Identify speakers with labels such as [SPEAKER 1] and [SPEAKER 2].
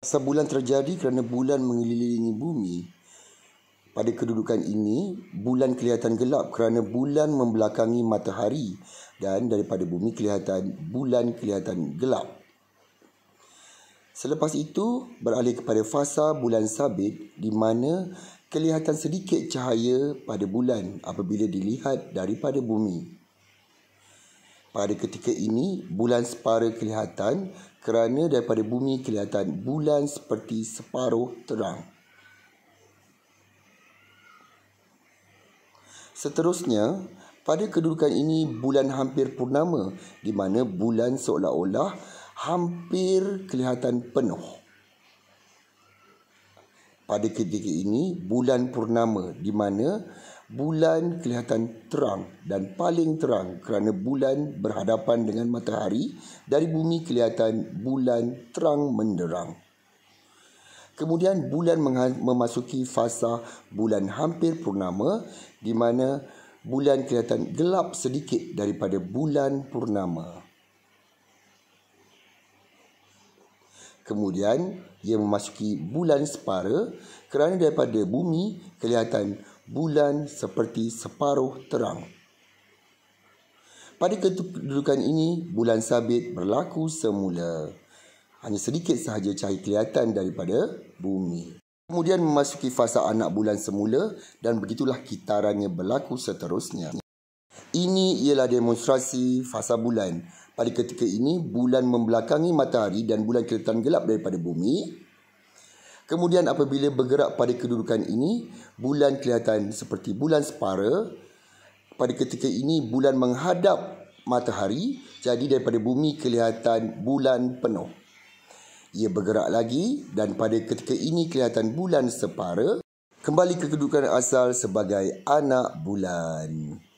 [SPEAKER 1] Fasa bulan terjadi kerana bulan mengelilingi bumi. Pada kedudukan ini, bulan kelihatan gelap kerana bulan membelakangi matahari dan daripada bumi kelihatan bulan kelihatan gelap. Selepas itu, beralih kepada fasa bulan sabit di mana kelihatan sedikit cahaya pada bulan apabila dilihat daripada bumi. Pada ketika ini, bulan separa kelihatan kerana daripada bumi kelihatan bulan seperti separuh terang. Seterusnya, pada kedudukan ini bulan hampir purnama di mana bulan seolah-olah hampir kelihatan penuh. Pada ketika ini bulan purnama di mana bulan kelihatan terang dan paling terang kerana bulan berhadapan dengan matahari dari bumi kelihatan bulan terang menderang. Kemudian bulan memasuki fasa bulan hampir purnama di mana bulan kelihatan gelap sedikit daripada bulan purnama. Kemudian ia memasuki bulan separa kerana daripada bumi kelihatan bulan seperti separuh terang. Pada kedudukan ini, bulan sabit berlaku semula. Hanya sedikit sahaja cahaya kelihatan daripada bumi. Kemudian memasuki fasa anak bulan semula dan begitulah kitarannya berlaku seterusnya. Ini ialah demonstrasi fasa bulan. Pada ketika ini, bulan membelakangi matahari dan bulan kelihatan gelap daripada bumi. Kemudian apabila bergerak pada kedudukan ini, bulan kelihatan seperti bulan separa. Pada ketika ini, bulan menghadap matahari. Jadi daripada bumi kelihatan bulan penuh. Ia bergerak lagi dan pada ketika ini kelihatan bulan separa. Kembali ke kedudukan asal sebagai anak bulan.